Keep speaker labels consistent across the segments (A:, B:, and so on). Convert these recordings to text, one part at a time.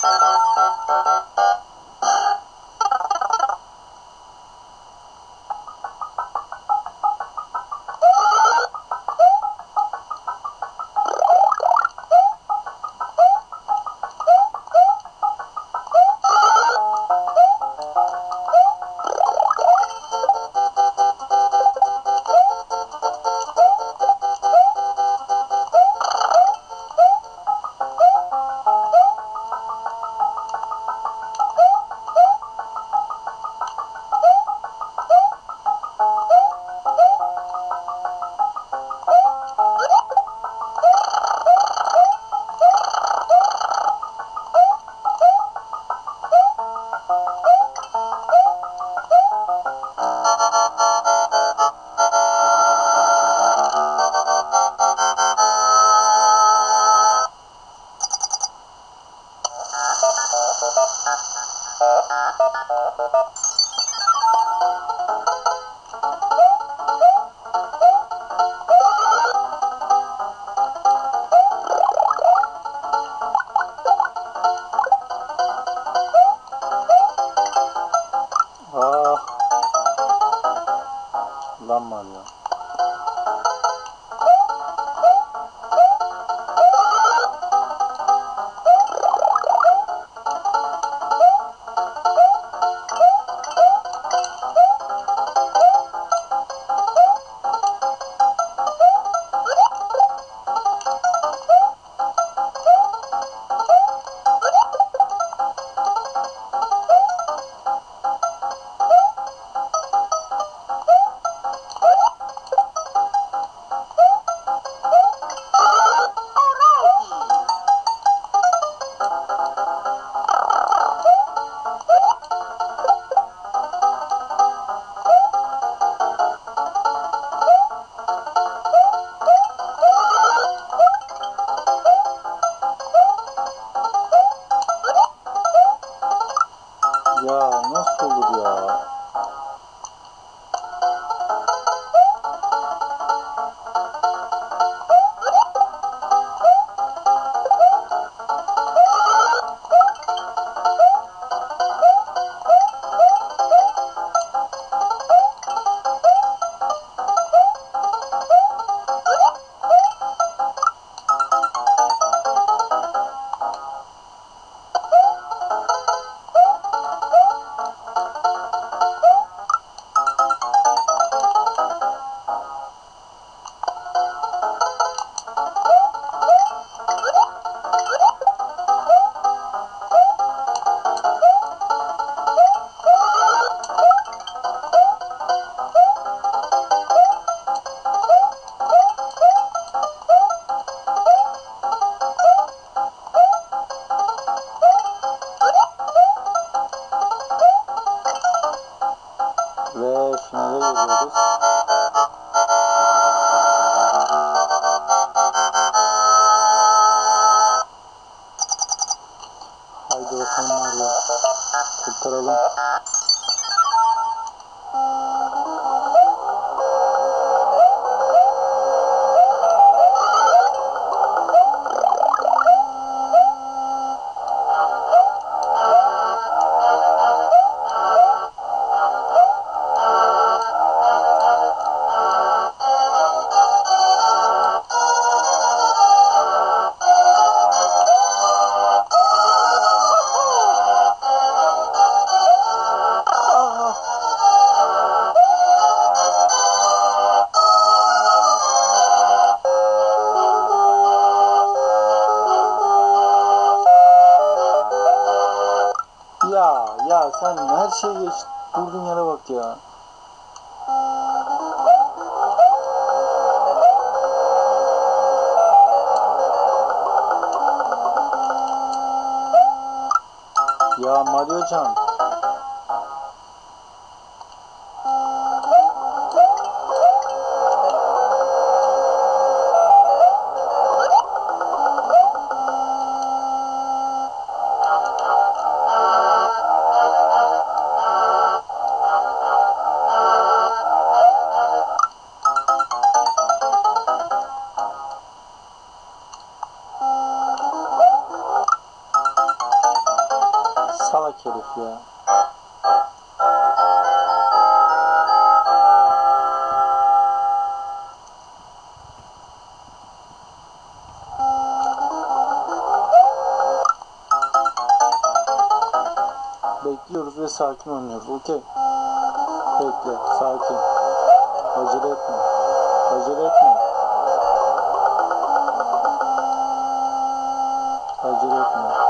A: Thank you. la. Ve finale geliyoruz. Haydi bakalım Mario. Kurtaralım. Ya sen her şeyi geç. Durduğun yere bak ya. Ya Mario Can. Salak herif ya. Bekliyoruz ve sakin oynuyoruz. Okey. Bekle. Sakin. Acele etme. Acele etme. Acele etme.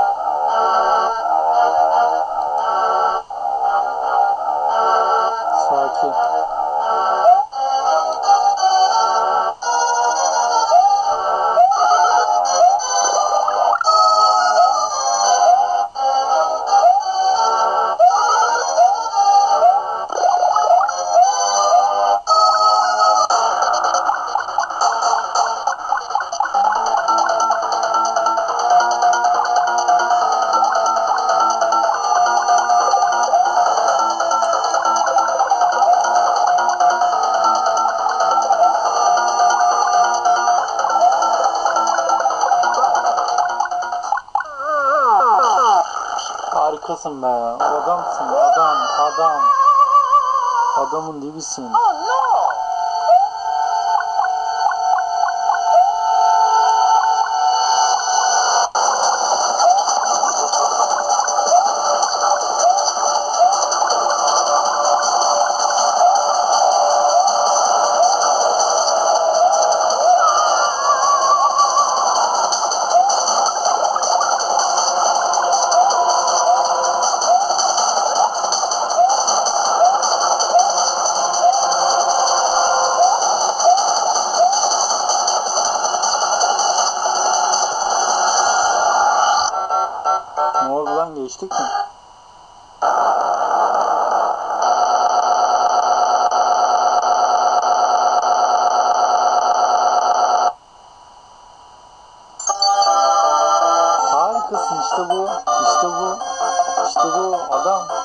A: Harikasın be. Adamsın. Adam. Adam. Adamın dibisin.
B: Oh
A: geçtik mi? Harikasın işte bu. İşte bu. İşte bu adam.